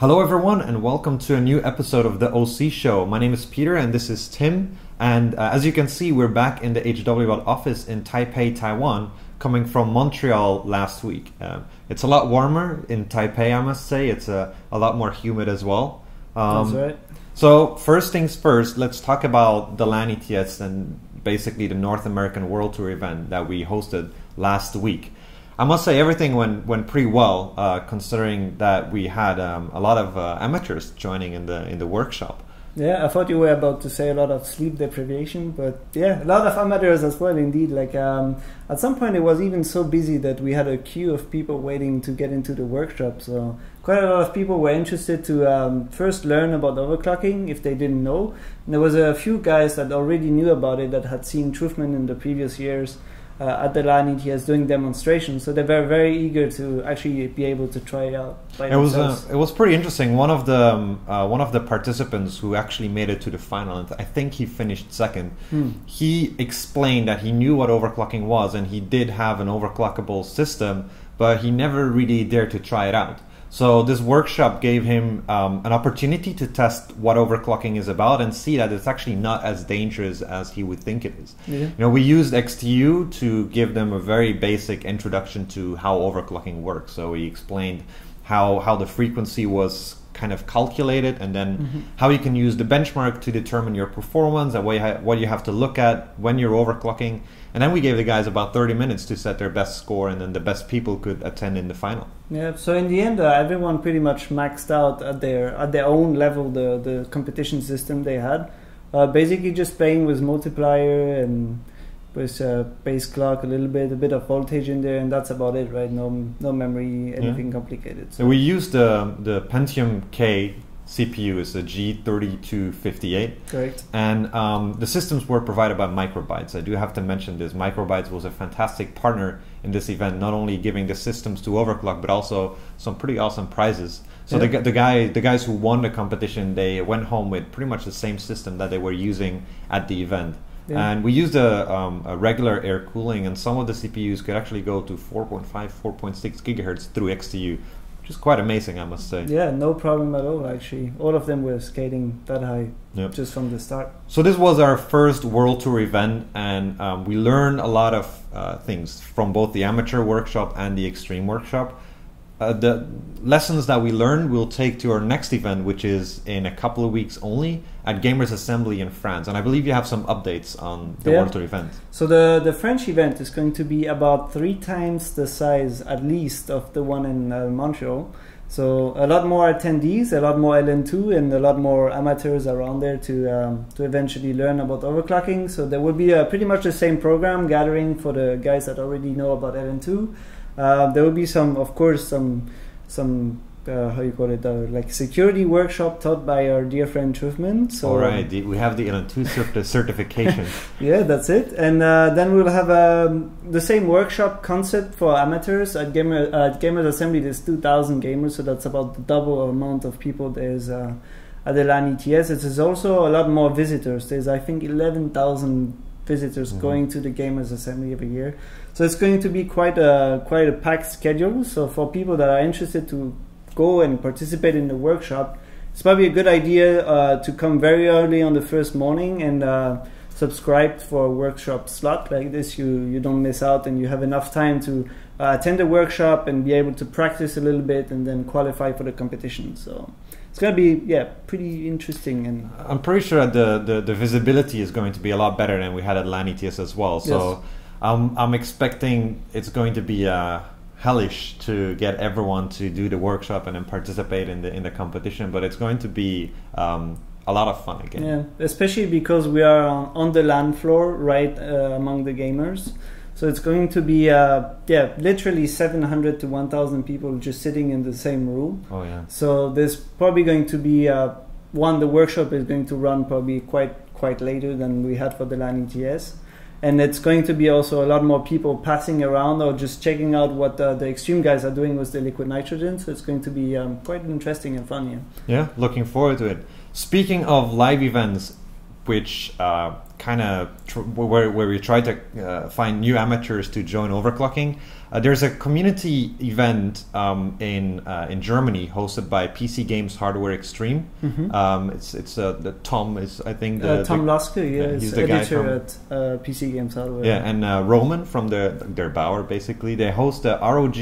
Hello, everyone, and welcome to a new episode of the OC Show. My name is Pieter, and this is Tim. And uh, as you can see, we're back in the HWL office in Taipei, Taiwan, coming from Montreal last week. Um, it's a lot warmer in Taipei, I must say. It's a, a lot more humid as well. Um, That's right. So, first things first, let's talk about the LAN ETS and basically the North American World Tour event that we hosted last week. I must say everything went went pretty well, uh, considering that we had um, a lot of uh, amateurs joining in the in the workshop. Yeah, I thought you were about to say a lot of sleep deprivation, but yeah, a lot of amateurs as well, indeed. Like um, at some point, it was even so busy that we had a queue of people waiting to get into the workshop. So quite a lot of people were interested to um, first learn about overclocking if they didn't know. And there was a few guys that already knew about it that had seen Truthman in the previous years uh, at the LAN ETS doing demonstrations. So they were very eager to actually be able to try it out. it was uh, it was pretty interesting. One of the um, uh, one of the participants who actually made it to the final, and I think he finished second. Hmm. He explained that he knew what overclocking was, and he did have an overclockable system, but he never really dared to try it out. So this workshop gave him um, an opportunity to test what overclocking is about and see that it's actually not as dangerous as he would think it is. Yeah. You know, we used XTU to give them a very basic introduction to how overclocking works. So he explained how how the frequency was kind of calculate it and then mm-hmm. how you can use the benchmark to determine your performance and what you, ha- what you have to look at when you're overclocking and then we gave the guys about 30 minutes to set their best score, and then the best people could attend in the final. Yeah. So in the end, uh, everyone pretty much maxed out at their at their own level the the competition system they had. Uh, basically, just playing with multiplier and with uh, base clock a little bit, a bit of voltage in there, and that's about it, right? No no memory, anything yeah. complicated. So. so we used the the Pentium K CPU is a G3258. Correct. And um, the systems were provided by Microbytes. I do have to mention this. Microbytes was a fantastic partner in this event, not only giving the systems to overclock, but also some pretty awesome prizes. So yeah. the, the guy, the guys who won the competition, they went home with pretty much the same system that they were using at the event. Yeah. And we used a, um, a, regular air cooling, and some of the CPUs could actually go to 4.5, 4.6 gigahertz through XTU which is quite amazing, I must say. Yeah, no problem at all. Actually, all of them were skating that high yep. just from the start. So this was our first World Tour event, and um, we learned a lot of uh, things from both the amateur workshop and the extreme workshop uh, the lessons that we learned we'll take to our next event, which is in a couple of weeks only at Gamers Assembly in France. And I believe you have some updates on the yeah. World Tour event. So the the French event is going to be about three times the size, at least, of the one in uh, Montreal. So a lot more attendees, a lot more LN2, and a lot more amateurs around there to um, to eventually learn about overclocking. So there will be a, pretty much the same program gathering for the guys that already know about LN2 uh, there will be some, of course, some some uh, how you call it, uh, like security workshop taught by our dear friend Truthman. So, All right, we have the LN2 certification. yeah, that's it. And uh, then we'll have um, the same workshop concept for amateurs at Gamer at Gamers Assembly. There's 2,000 gamers, so that's about the double amount of people there's uh, at the LAN ETS. There's also a lot more visitors. There's I think 11,000 visitors mm-hmm. going to the Gamers Assembly every year. So it's going to be quite a quite a packed schedule. So for people that are interested to go and participate in the workshop, it's probably a good idea uh, to come very early on the first morning and uh, subscribe for a workshop slot like this. You you don't miss out and you have enough time to uh, attend the workshop and be able to practice a little bit and then qualify for the competition. So it's gonna be yeah pretty interesting and I'm pretty sure the, the, the visibility is going to be a lot better than we had at LAN ETS as well. So. Yes I'm I'm expecting it's going to be uh, hellish to get everyone to do the workshop and then participate in the in the competition, but it's going to be um, a lot of fun again. Yeah, especially because we are on the land floor, right uh, among the gamers. So it's going to be, uh, yeah, literally 700 to 1,000 people just sitting in the same room. Oh yeah. So there's probably going to be uh, one. The workshop is going to run probably quite quite later than we had for the LAN ETS and it's going to be also a lot more people passing around or just checking out what uh, the extreme guys are doing with the liquid nitrogen. So it's going to be um, quite interesting and fun. Yeah. yeah, looking forward to it. Speaking of live events, which uh, kind of tr- where, where we try to uh, find new amateurs to join overclocking. Uh, there's a community event um, in uh, in Germany hosted by PC Games Hardware Extreme. Mhm. Um, it's it's uh, the Tom is I think the, uh, Tom the- Lasker, yeah, yeah, he's the guy from- at uh, PC Games Hardware. yeah and uh, Roman from the der8auer basically they host a ROG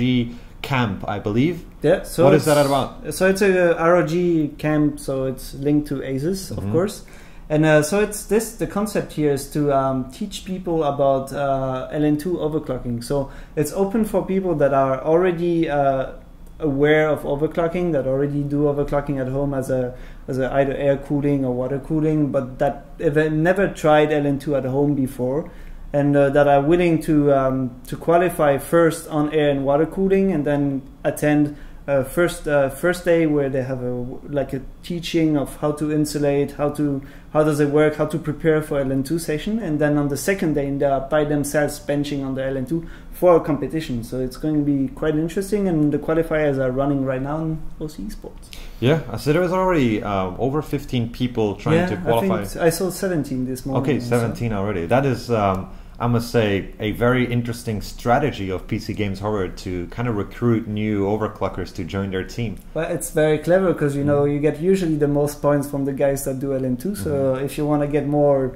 camp I believe. Yeah, so What is that about? So it's a ROG camp, so it's linked to ASUS, of Mhm. course. And uh, so it's this. The concept here is to um, teach people about uh, LN2 overclocking. So it's open for people that are already uh, aware of overclocking, that already do overclocking at home as a as a either air cooling or water cooling, but that have never tried LN2 at home before, and uh, that are willing to um, to qualify first on air and water cooling, and then attend uh, first uh, first day where they have a like a teaching of how to insulate, how to how does it work, how to prepare for LN2 session, and then on the second day they are by themselves benching on the LN2 for a competition. So it's going to be quite interesting, and the qualifiers are running right now in OC Sports. Yeah, so there was already um, over 15 people trying yeah, to qualify. I, think I saw 17 this morning. Okay, so- 17 already. That is, um, I must say, a very interesting strategy of PC Games Hardware to kind of recruit new overclockers to join their team. Well, it's very clever because you know Mm. you get usually the most points from the guys that do LN2. So Mhm. if you want to get more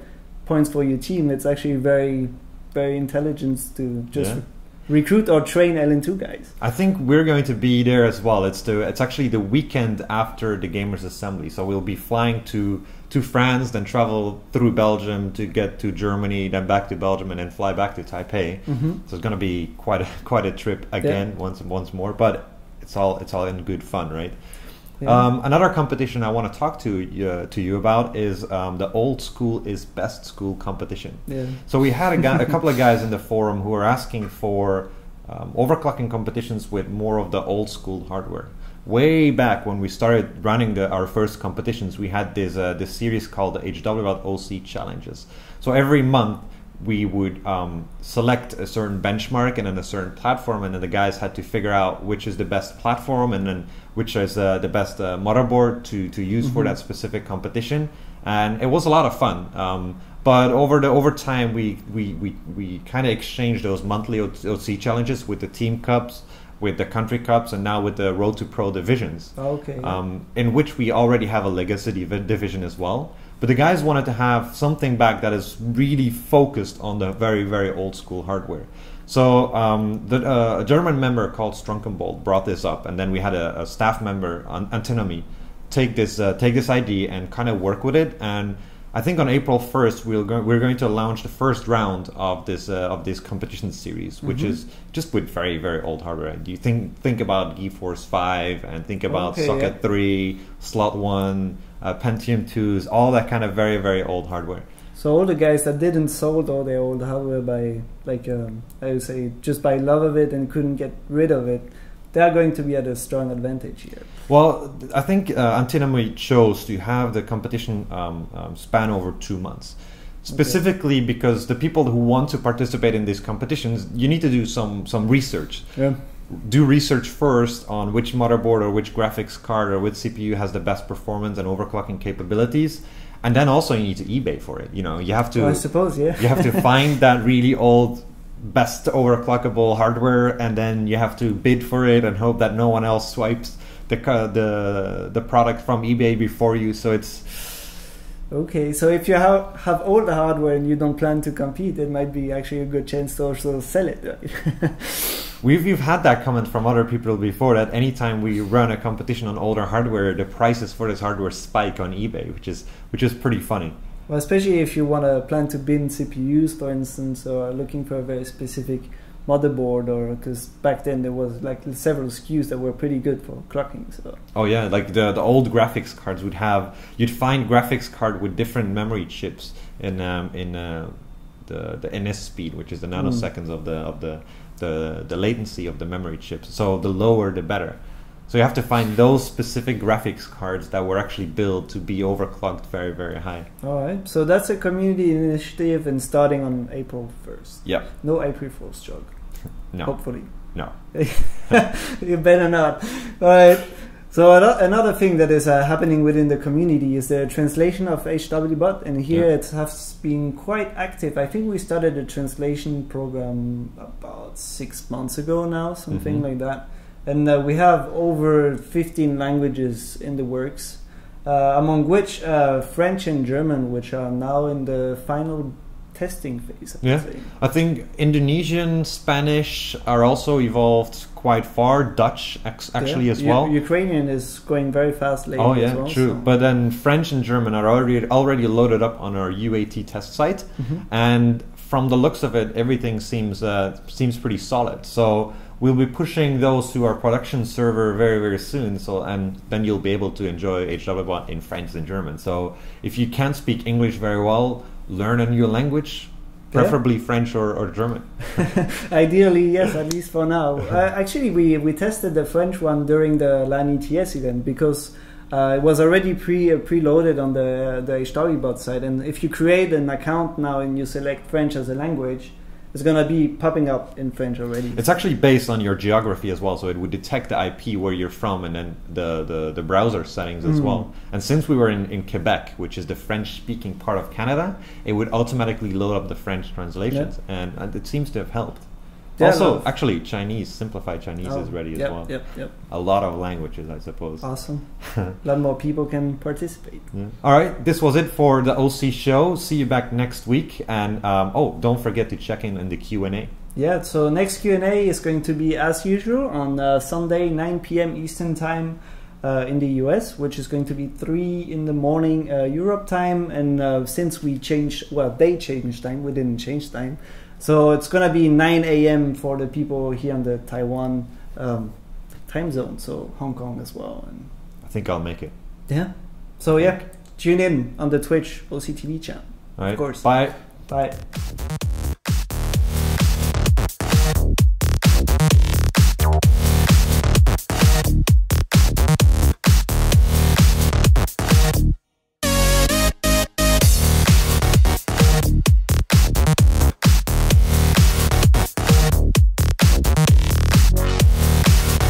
points for your team, it's actually very, very intelligent to just Yeah. Recruit or train LN2 guys. I think we're going to be there as well. It's the it's actually the weekend after the Gamers Assembly, so we'll be flying to to France, then travel through Belgium to get to Germany, then back to Belgium, and then fly back to Taipei. Mm-hmm. So it's going to be quite a, quite a trip again once once more, but it's all it's all in good fun, right? Um, another competition I want to talk to you, to you about is um, the Old School is Best School competition. yeah. So we had a, guy, a couple of guys in the forum who were asking for um, overclocking competitions with more of the old school hardware. Way back when we started running the, our first competitions, we had this uh, this series called the HW.OC challenges. So every month we would um, select a certain benchmark and then a certain platform, and then the guys had to figure out which is the best platform and then which is uh, the best uh, motherboard to, to use for Mhm. that specific competition. And it was a lot of fun. Um, but over the over time, we we, we, we kind of exchanged those monthly OC challenges with the team cups, with the country cups, and now with the Road to Pro divisions Okay. um, in which we already have a legacy div- division as well. But the guys wanted to have something back that is really focused on the very, very old school hardware. So um, the, uh, a German member called Strunkenbold brought this up, and then we had a, a staff member, An- Antinomy, take this uh, take this idea and kind of work with it. And I think on April first we'll go, we're going to launch the first round of this uh, of this competition series, which Mhm. is just with very very old hardware. Do You think think about GeForce Five and think about Okay, Socket yeah. Three, Slot One, uh, Pentium Twos, all that kind of very very old hardware. so all the guys that didn't sold all their old hardware by like um, I would say just by love of it and couldn't get rid of it, they are going to be at a strong advantage here. Well, I think uh, Antinomy chose to have the competition um, um, span over two months. Specifically because the people who want to participate in these competitions, you need to do some, some research. Yeah. Do research first on which motherboard or which graphics card or which CPU has the best performance and overclocking capabilities. And then also you need to eBay for it. You know, you have to Well, I suppose, yeah. you have to find that really old best overclockable hardware and then you have to bid for it and hope that no one else swipes the the the product from eBay before you so it's Okay, so if you have, have old hardware and you don't plan to compete, it might be actually a good chance to also sell it. Right? we've we've had that comment from other people before that anytime we run a competition on older hardware the prices for this hardware spike on eBay which is which is pretty funny well, especially if you want to plan to bin CPUs, for instance, or are looking for a very specific motherboard, or because back then there was like several SKUs that were pretty good for clocking. So Oh yeah, like the the old graphics cards would have you'd find graphics card with different memory chips in um, in uh, the the NS speed, which is the nanoseconds of the of the, the the latency of the memory chips. So the lower the better. So you have to find those specific graphics cards that were actually built to be overclocked very very high. all right, so that's a community initiative and starting on April first. Yeah. No April Fool's joke. No. Hopefully. No. you better not. All right. So another thing that is uh, happening within the community is the translation of HWBot, and here Yeah. it has been quite active. I think we started a translation program about six months ago now, something Mhm. like that, and uh, we have over 15 languages in the works, uh, among which uh, French and German, which are now in the final testing phase. I Yeah. say. I think Indonesian, Spanish are also evolved quite far. Dutch actually Yeah. as U- well. Ukrainian is going very fast lately. Oh yeah, as well, true. so- But then French and German are already already loaded up on our UAT test site, Mhm. and from the looks of it, everything seems uh, seems pretty solid. So we'll be pushing those to our production server very very soon. So and then you'll be able to enjoy HWBot in French and German. So if you can't speak English very well, learn a new language, Yeah. preferably French or, or German. Ideally, yes, at least for now. Uh, actually, we, we tested the French one during the LAN ETS event because uh, it was already pre uh, preloaded on the the HWBot side. And if you create an account now and you select French as a language, it's gonna be popping up in French already. It's actually based on your geography as well, so it would detect the IP where you're from and then the, the, the browser settings as Mm. well. And since we were in, in Quebec, which is the French speaking part of Canada, it would automatically load up the French translations, and, and it seems to have helped. Yeah, also, no. actually, Chinese, simplified Chinese Oh, is ready as yep, well. Yep, yep. A lot of languages, I suppose. Awesome. A lot more people can participate. Yeah. All right, this was it for the OC show. See you back next week, and um, oh, don't forget to check in on the Q and A. Yeah, so next Q&A is going to be as usual on uh, Sunday 9 p.m. Eastern Time uh, in the US, which is going to be 3 in the morning uh, Europe time. And uh, since we changed, well, they changed time, we didn't change time. So it's going to be 9 a.m. for the people here in the Taiwan um, time zone, so Hong Kong as well. And I think I'll make it. yeah, so yeah, tune in on the Twitch OCTV channel. All right, Of course. Bye. Bye.